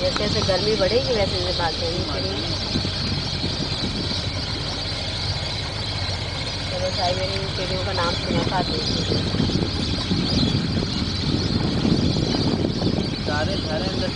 जैसे जैसे गर्मी बढ़ेगी, वैसे वैसे बात करेंगे चलो साइबेरियन चिड़ियों का नाम सुना था तो सारे सारे अंदर